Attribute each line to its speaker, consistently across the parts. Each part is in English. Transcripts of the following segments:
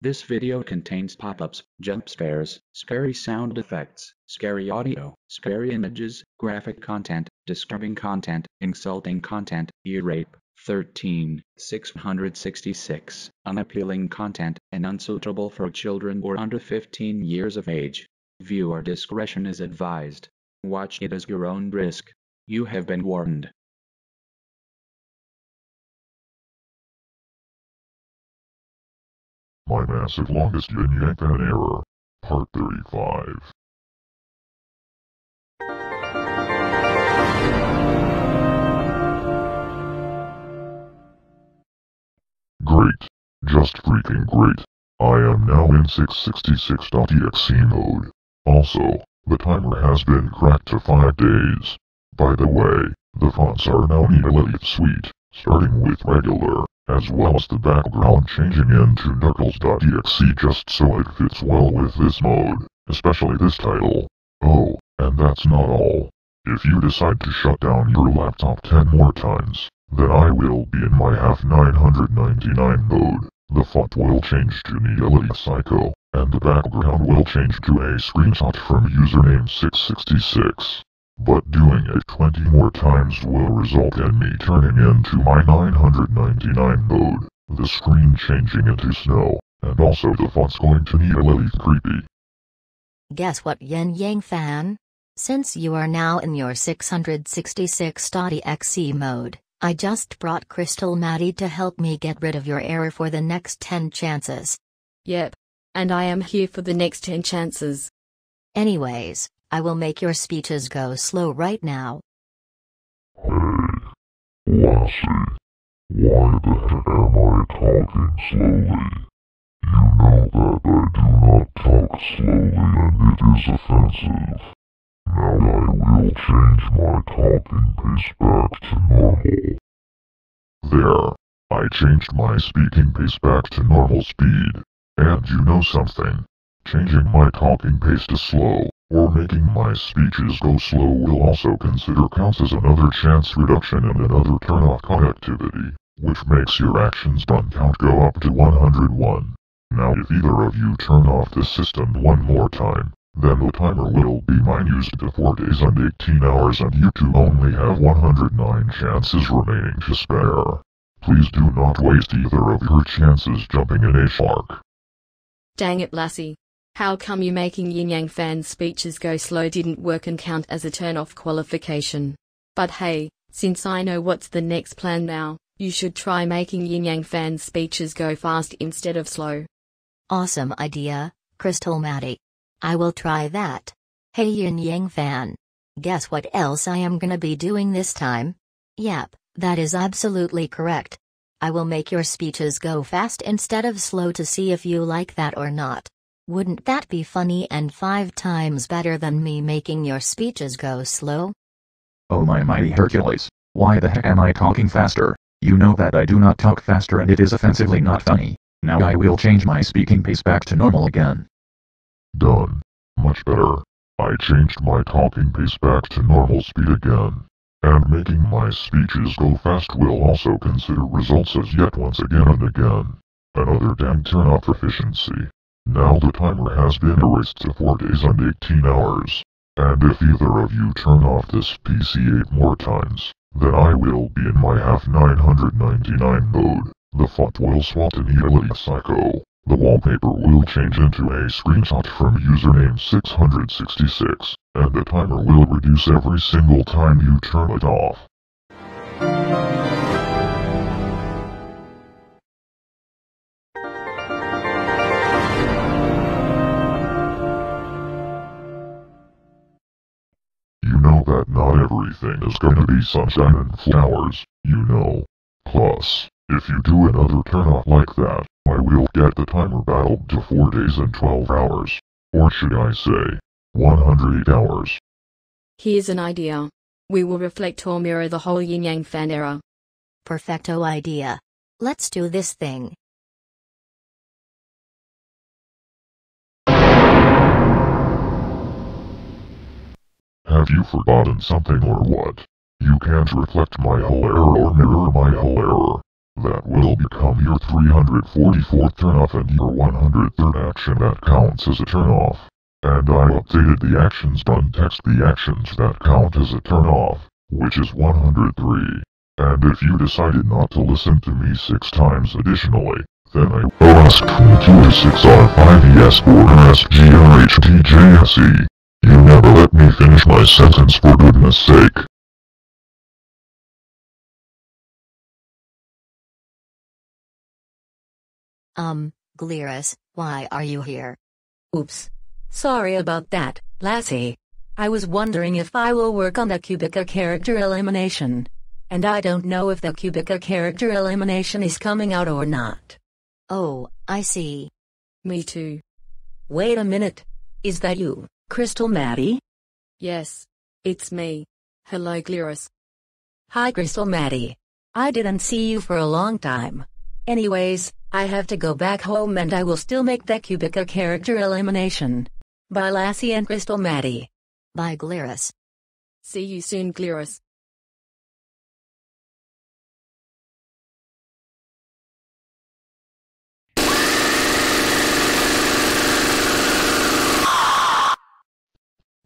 Speaker 1: This video contains pop-ups, jump scares, scary sound effects, scary audio, scary images, graphic content, disturbing content, insulting content, e-rape, 13, 666, unappealing content, and unsuitable for children or under 15 years of age. Viewer discretion is advised. Watch it as your own risk. You have been warned.
Speaker 2: My massive longest yin yang fan error. Part 35. Great. Just freaking great. I am now in 666.exe mode. Also, the timer has been cracked to 5 days. By the way, the fonts are now in Neolith Suite, starting with regular, as well as the background changing into Knuckles.exe just so it fits well with this mode, especially this title. Oh, and that's not all. If you decide to shut down your laptop 10 more times, then I will be in my half 999 mode. The font will change to Needleteeth Psycho, and the background will change to a screenshot from username 666. But doing it 20 more times will result in me turning into my 999 mode, the screen changing into snow, and also the font's going to Neolith Creepy.
Speaker 3: Guess what, Yin Yang fan? Since you are now in your 666.exe mode, I just brought Crystal Maddie to help me get rid of your error for the next 10 chances.
Speaker 4: Yep. And I am here for the next 10 chances.
Speaker 3: Anyways, I will make your speeches go slow right now.
Speaker 2: Hey, Lassie, why the heck am I talking slowly? You know that I do not talk slowly and it is offensive. Now I will change my talking pace back to normal. There, I changed my speaking pace back to normal speed. And you know something? Changing my talking pace to slow, or making my speeches go slow will also consider counts as another chance reduction and another turn off connectivity, which makes your actions done count go up to 101. Now if either of you turn off the system one more time, then the timer will be minused to 4 days and 18 hours and you two only have 109 chances remaining to spare. Please do not waste either of your chances jumping in a shark.
Speaker 4: Dang it, Lassie. How come you making Yin Yang fans' speeches go slow didn't work and count as a turn off qualification? But hey, since I know what's the next plan now, you should try making Yin Yang fans' speeches go fast instead of slow.
Speaker 3: Awesome idea, Crystal Maddie. I will try that. Hey Yin Yang fan. Guess what else I am gonna be doing this time? Yep, that is absolutely correct. I will make your speeches go fast instead of slow to see if you like that or not. Wouldn't that be funny and five times better than me making your speeches go slow?
Speaker 5: Oh my mighty Hercules, why the heck am I talking faster? You know that I do not talk faster and it is offensively not funny. Now I will change my speaking pace back to normal again.
Speaker 2: Done. Much better. I changed my talking pace back to normal speed again. And making my speeches go fast will also consider results as yet once again and again. Another damn turn off efficiency. Now the timer has been erased to 4 days and 18 hours. And if either of you turn off this PC 8 more times, then I will be in my half 999 mode. The font will swap to Needleteeth Psycho. The wallpaper will change into a screenshot from username 666, and the timer will reduce every single time you turn it off. That not everything is gonna be sunshine and flowers, you know. Plus, if you do another turn off like that, I will get the timer battled to 4 days and 12 hours. Or should I say, 108 hours.
Speaker 4: Here's an idea. We will reflect or mirror the whole Yin Yang fan era.
Speaker 3: Perfecto idea. Let's do this thing.
Speaker 2: Have you forgotten something or what? You can't reflect my whole error or mirror my whole error. That will become your 344th turnoff and your 103rd action that counts as a turnoff. And I updated the actions done text the actions that count as a turnoff, which is 103. And if you decided not to listen to me six times additionally, then I will ask 226R5ES or SGRHTJSE. You never let me finish my sentence for goodness sake.
Speaker 3: Um, Glyris, why are you here?
Speaker 6: Oops. Sorry about that, Lassie. I was wondering if I will work on the Cubica character elimination. And I don't know if the Cubica character elimination is coming out or not.
Speaker 3: Oh, I see.
Speaker 4: Me too.
Speaker 6: Wait a minute. Is that you, Crystal Maddie?
Speaker 4: Yes. It's me. Hello, Glyris.
Speaker 6: Hi, Crystal Maddie. I didn't see you for a long time. Anyways, I have to go back home and I will still make the Cubica character elimination. Bye Lassie and Crystal Maddie.
Speaker 3: Bye, Glyris.
Speaker 4: See you soon, Glyris.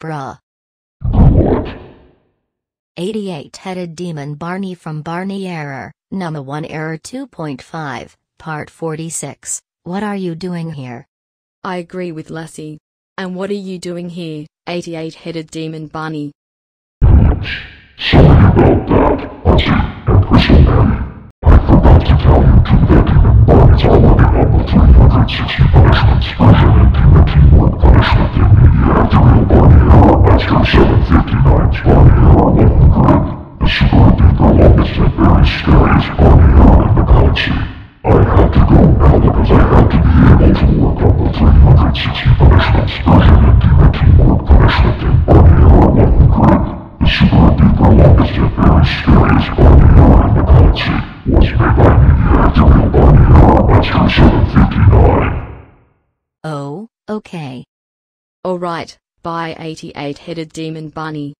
Speaker 3: Bruh. 88-headed demon Barney from Barney Error, Number 1 Error 2.5, Part 46. What are you doing here?
Speaker 4: I agree with Lassie. And what are you doing here, 88-headed demon Barney?
Speaker 2: Sorry about that, Lassie and Crystal Maddie. I forgot to tell you too that Demon Barney's are working on 360 punishments version and Demon Teamwork punishment in Mediactorial Barney Error Master 759's Barney Error 100. The super duper longest and very scariest Barney Error in the galaxy. I had to go now because I had to be able to work on the 360 punishments version and Demon Teamwork punishment in Barney Error 100. The super duper longest and very scariest Barney Error in the galaxy was made by Mediactorial Barney Error Master 759.
Speaker 3: Oh, okay.
Speaker 4: Alright, bye 88-headed demon Barney.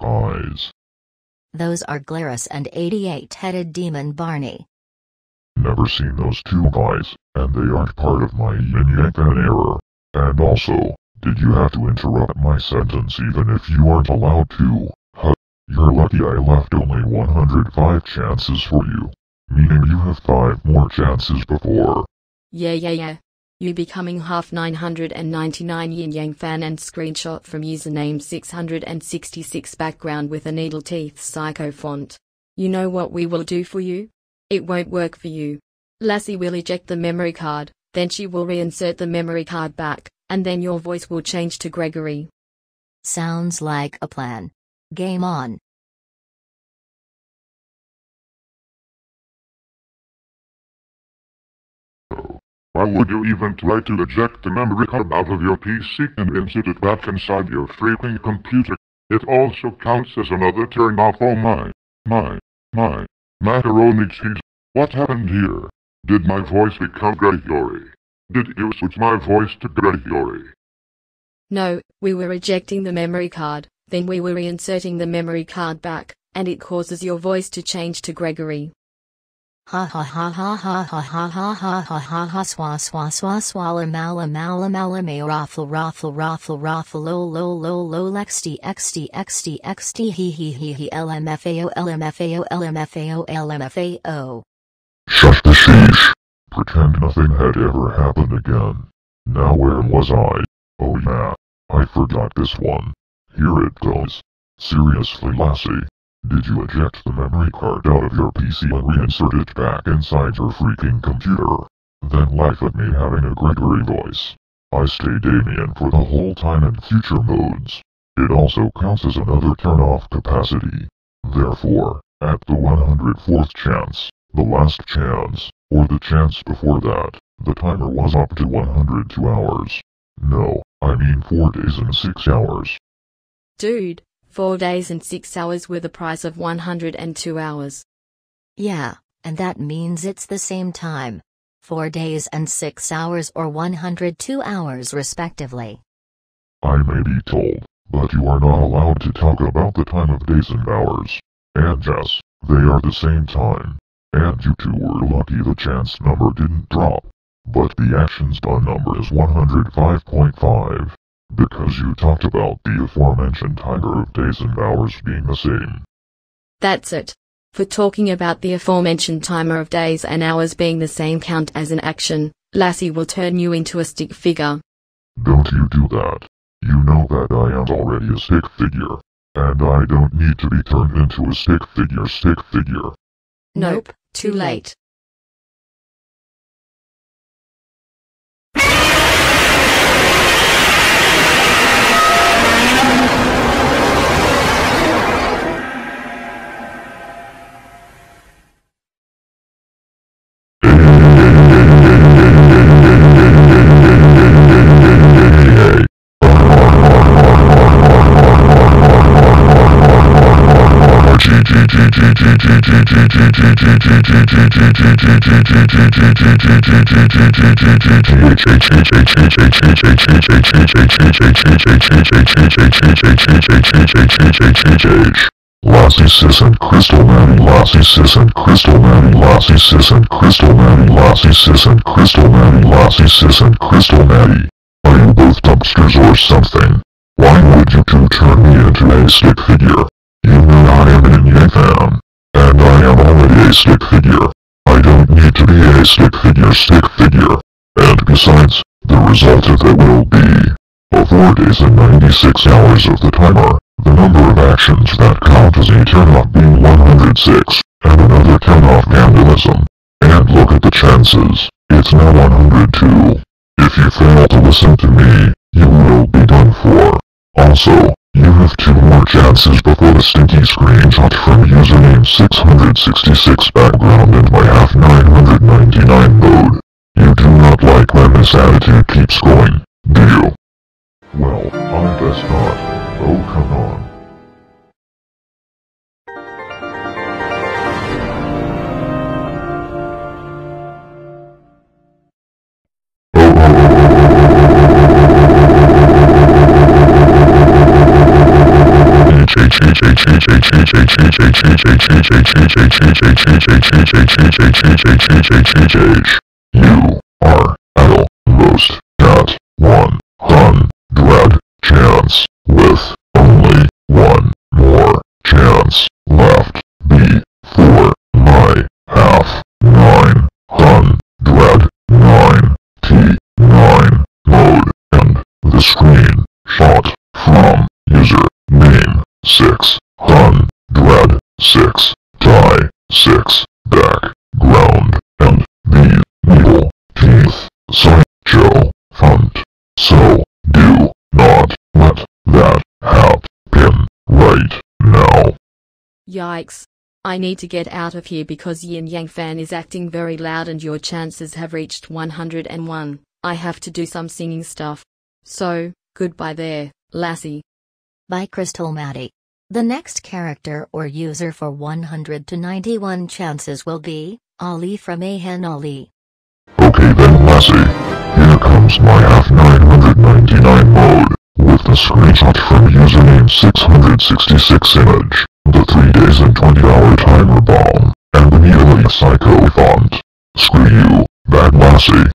Speaker 2: Who those eyes?
Speaker 3: Those are Glyris and 88-headed demon Barney.
Speaker 2: Never seen those two guys, and they aren't part of my yin yang fan error. And also, did you have to interrupt my sentence even if you aren't allowed to? Huh, you're lucky I left only 105 chances for you. Meaning you have 5 more chances before.
Speaker 4: Yeah yeah yeah. You becoming half 999 yin yang fan and screenshot from username 666 background with a needle teeth psycho font. You know what we will do for you? It won't work for you. Lassie will eject the memory card, then she will reinsert the memory card back, and then your voice will change to Gregory.
Speaker 3: Sounds like a plan. Game on.
Speaker 2: Why would you even try to eject the memory card out of your PC and insert it back inside your freaking computer? It also counts as another turn off. Oh my, my, my, macaroni cheese. What happened here? Did my voice become Gregory? Did you switch my voice to Gregory?
Speaker 4: No, we were ejecting the memory card, then we were reinserting the memory card back, and it causes your voice to change to Gregory.
Speaker 3: Ha ha ha ha ha ha ha ha ha ha ha ha swa swa swa swalla mala mala mala may raffle raffle raffle raffle lo lo lo lo xd xd xd xd he he he he lmfao lmfao lmfao lmfao
Speaker 2: Shut the sheesh. Pretend nothing had ever happened again. Now where was I? Oh yeah, I forgot this one. Here it goes. Seriously Lassie, did you eject the memory card out of your PC and reinsert it back inside your freaking computer? Then laugh at me having a Gregory voice. I stay Damien for the whole time in future modes. It also counts as another turn-off capacity. Therefore, at the 104th chance, the last chance, or the chance before that, the timer was up to 102 hours. No, I mean 4 days and 6 hours.
Speaker 4: Dude, 4 days and 6 hours were the price of 102 hours.
Speaker 3: Yeah, And that means it's the same time. 4 days and 6 hours or 102 hours respectively.
Speaker 2: I may be told, but you are not allowed to talk about the time of days and hours. And yes, they are the same time. And you two were lucky the chance number didn't drop. But the actions done number is 105.5. Because you talked about the aforementioned timer of days and hours being the same.
Speaker 4: That's it. For talking about the aforementioned timer of days and hours being the same count as an action, Lassie will turn you into a stick figure.
Speaker 2: Don't you do that. You know that I am already a stick figure. And I don't need to be turned into a stick figure stick figure.
Speaker 4: Nope, too late.
Speaker 2: Lassie Sis and Crystal Maddie Lassie Sis and Crystal Maddie Lassie Sis and Crystal Maddie Lassie Sis and Crystal Maddie Lassie Sis and Crystal Maddie. Are you both dumpsters or something? Why would you two turn me into a stick figure? You know I am an fan. And I am already a stick figure. To be a stick figure stick figure. And besides, the result of it will be a 4 days and 96 hours of the timer, the number of actions that count as a turn-off being 106, and another turn-off vandalism. And look at the chances, it's now 102. If you fail to listen to me, you will be done for. Also, you have two more chances before the stinky screenshot from username 666 background and my half 999 mode. You do not like when this attitude keeps going, do you? Well, I guess not. Oh come on. DJs, you are one at 100 chance with only one more chance left before my half 999 mode and the screen shot from user name 606
Speaker 4: Yikes. I need to get out of here because Yin Yang fan is acting very loud and your chances have reached 101. I have to do some singing stuff. So, goodbye there, Lassie.
Speaker 3: By Crystal Maddie. The next character or user for 100 to 91 chances will be Ali from Ejen Ali.
Speaker 2: Okay then Lassie, here comes my half 999 mode, with the screenshot from username 666 image, the 3 days and 20 hour timer bomb, and the nearly psycho font. Screw you, bad Lassie.